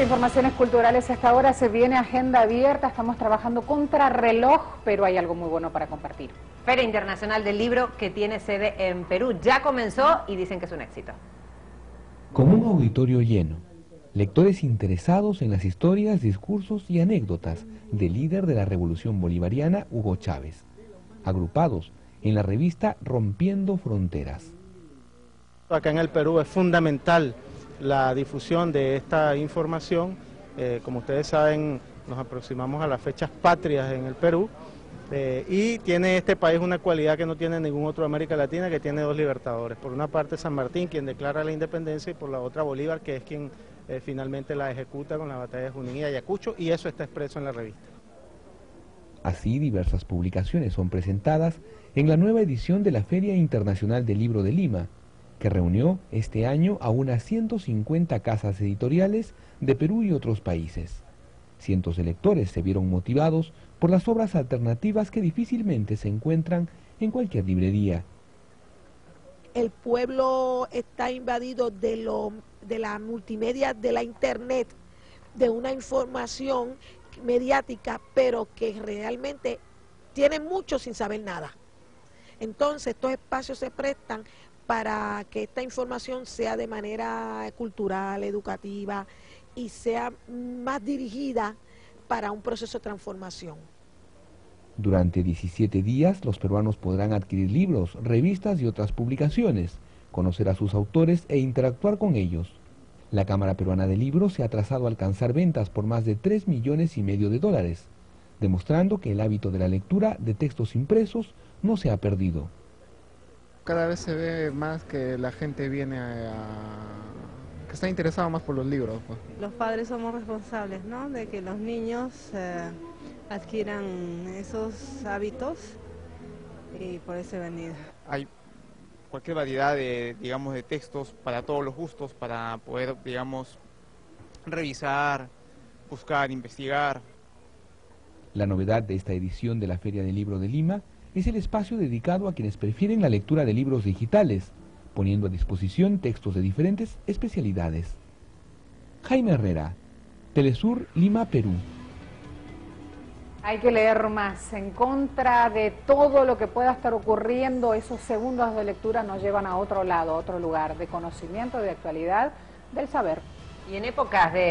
Informaciones culturales. Hasta ahora se viene agenda abierta, estamos trabajando contra reloj, pero hay algo muy bueno para compartir. Feria Internacional del Libro que tiene sede en Perú. Ya comenzó y dicen que es un éxito. Con un auditorio lleno, lectores interesados en las historias, discursos y anécdotas del líder de la revolución bolivariana, Hugo Chávez, agrupados en la revista Rompiendo Fronteras. Acá en el Perú es fundamental la difusión de esta información. Eh, como ustedes saben, nos aproximamos a las fechas patrias en el Perú eh, y tiene este país una cualidad que no tiene ningún otro América Latina, que tiene dos libertadores. Por una parte San Martín, quien declara la independencia, y por la otra Bolívar, que es quien eh, finalmente la ejecuta con la batalla de Junín y Ayacucho, y eso está expreso en la revista. Así, diversas publicaciones son presentadas en la nueva edición de la Feria Internacional del Libro de Lima, que reunió este año a unas 150 casas editoriales de Perú y otros países. Cientos de lectores se vieron motivados por las obras alternativas que difícilmente se encuentran en cualquier librería. El pueblo está invadido de, lo, de la multimedia, de la internet, de una información mediática, pero que realmente tiene mucho sin saber nada. Entonces, estos espacios se prestan para que esta información sea de manera cultural, educativa y sea más dirigida para un proceso de transformación. Durante 17 días los peruanos podrán adquirir libros, revistas y otras publicaciones, conocer a sus autores e interactuar con ellos. La Cámara Peruana de Libros se ha trazado a alcanzar ventas por más de 3 millones y medio de dólares, demostrando que el hábito de la lectura de textos impresos no se ha perdido. Cada vez se ve más que la gente viene a, que está interesado más por los libros. Pues. Los padres somos responsables, ¿no? De que los niños eh, adquieran esos hábitos y por eso he venido. Hay cualquier variedad de, digamos, de textos para todos los gustos, para poder, digamos, revisar, buscar, investigar. La novedad de esta edición de la Feria del Libro de Lima es el espacio dedicado a quienes prefieren la lectura de libros digitales, poniendo a disposición textos de diferentes especialidades. Jaime Herrera, Telesur, Lima, Perú. Hay que leer más. En contra de todo lo que pueda estar ocurriendo, esos segundos de lectura nos llevan a otro lado, a otro lugar, de conocimiento, de actualidad, del saber. Y en épocas de